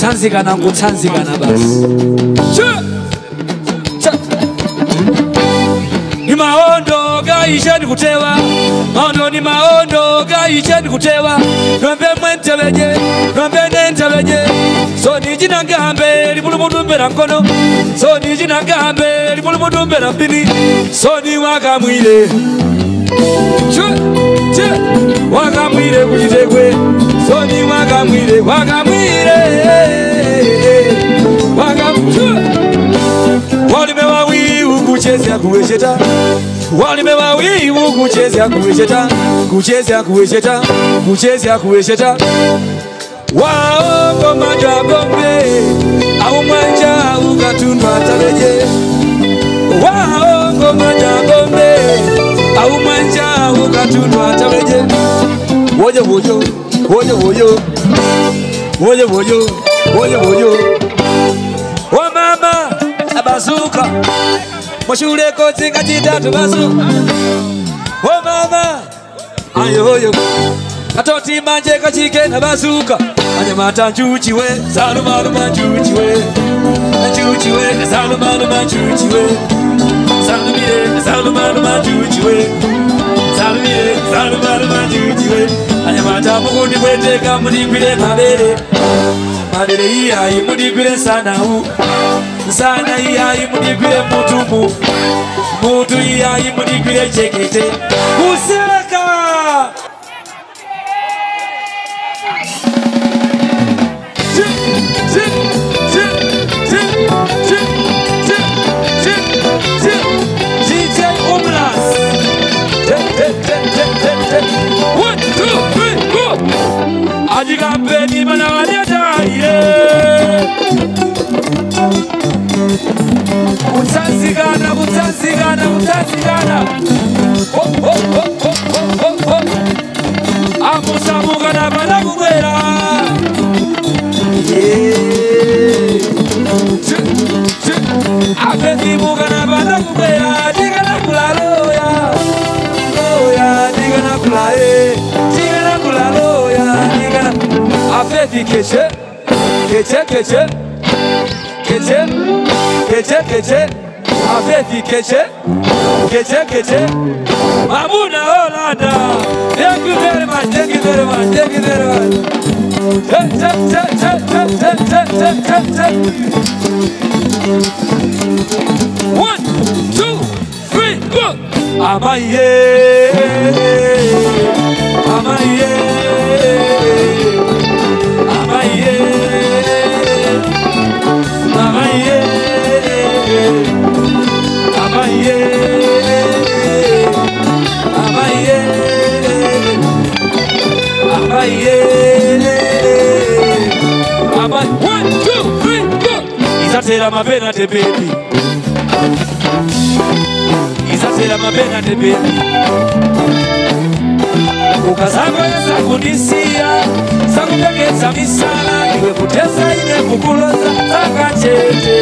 ngotsanzikana ngotsanzikana basi imaondoka icheni kutewa maondoni maondoka icheni kutewa nombe mwenteveje nombe nenteveje sonijinange hamberi mulumudumbera nkono sonijinange hamberi mulumudumbera mbini soni wakamwile wakamwile kuchitekwe soni wakamwile wakamwile kuwezesha walime wawivu kucheza kuwezesha kucheza kuwezesha kucheza kuwezesha waongo majagombe au mwanja ukatunwa tareje waongo majagombe au mwanja ukatunwa tareje woje wojo woje wojo woje wojo woje wojo wamama abazuka mushuleko tsinga chitatu basu o mama ayoyo katoti manje kachikena basuka anyamata nchuchiwe salumaluma nchuchiwe nchuchiwe salumaluma nchuchiwe salumie salumaluma nchuchiwe salumie salumaluma nchuchiwe anyamata mukundi kweteka mulimbile mabere Mandere iya imudibire sana u Sana iya imudibire mutumu Mutu iya imudibire chekete Useka Chip, chip, chip, chip, chip, chip, chip, chip DJ Umlas Chip, chip, chip, chip, chip, chip One, two, three, go Ajigambe mutaziyana amusamukana vana kubwera apezimukana vana kubwera tigana kulaloya oya tigana kulae tigana kulaloya tigana apezi keche keche keche keche keche keche Hafethi gece, gece gece. Mamuna olada. Oh, thank you very much, thank you very much, thank you very much. One, two, three, go. Amaye, amaye. izatera mapena bebi izatera mapenate bebi ukazakweza kundisiya zakupekeza misala iwe kuteza ine kukuloza zakachete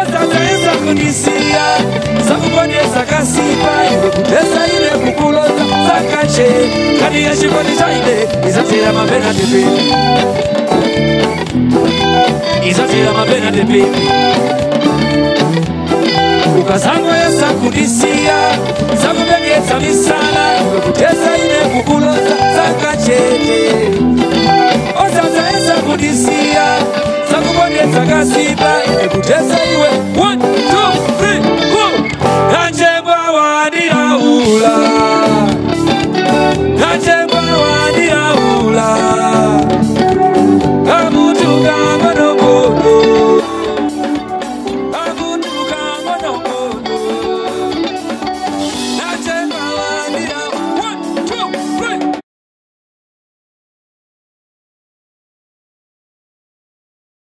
ozazaeza kundisiya zakuponyeza kasipa iwe kuteza ine kukuloza zakachete ni esikonisaide izafira mabena tepe izafira mabena tepe ukasango yesa kudisiya zakubengesa misala kuteseine kukuloza zakacete ozaza esa kudisiya zakubongesa kasiba ekuteseiwe